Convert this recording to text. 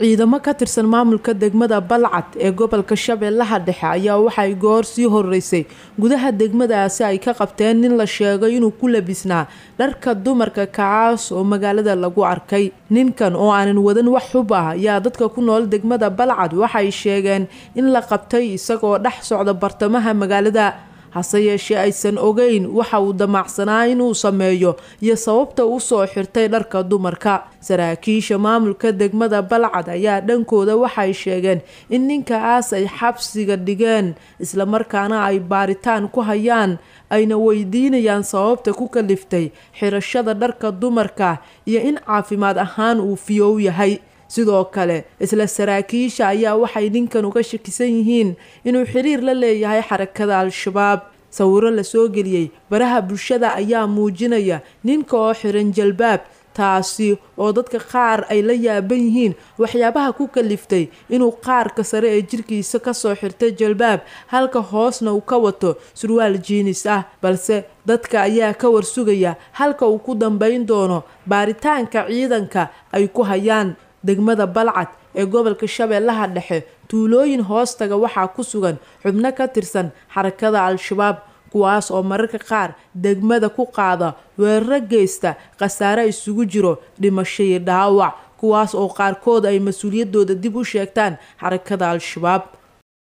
ciidamo ka tirsan maamulka degmada balcad ee gobolka shabeellaha dhexe ayaa waxay goor sii horeysay gudaha degmadaasi ay ka qabteen nin la sheegay inuu ku labisnaa dharka dumarka kacaas oo magaalada lagu arkay. Ninkan oo aanan wadan wax xub ah ayaa dadka ku nool degmada balcad waxay sheegeen in la qabtay isagoo dhex socda bartamaha magaalada hase yeeshee aysan ogeyn waxa uu damacsanaa inuu sameeyo iyo sababta u soo xirtay dharka dumarka. Saraakiisha maamulka degmada balcad ayaa dhankooda waxay sheegeen in ninkaas ay xabsiga dhigeen islamarkaana ay baaritaan ku hayaan ayna weydiinayaan sababta ku kaliftay xirashada dharka dumarka iyo in caafimaad ahaan uu fiyow yahay sidoo kale isla saraakiisha ayaa waxay ninkan uga shakisan yihiin inuu xiriir la leeyahay xarakada al-shabaab sawiro la soo geliyey baraha bulshada ayaa muujinaya ninka oo xiran jalbaab taasi oo dadka qaar ay la yaaban yihiin waxyaabaha ku kaliftay inuu qaarka sare ee jirkiisa ka soo xirtay jalbaab halka hoosna uu ka wato surwaal jiinis ah balse dadka ayaa ka warsugaya halka uu ku dambeyn doono baaritaanka ciidanka ay ku hayaan degmada balcad ee gobolka shabeellaha dhexe tuulooyin hoostaga waxaa ku sugan xubno ka tirsan xarakada al-shabaab kuwaas oo mararka qaar degmada ku qaada weeraro geysta khasaare isugu jiro dhimasho iyo dhaawac kuwaas oo qaarkood ay mas'uuliyaddooda dib u sheegtaan xarakada al-shabaab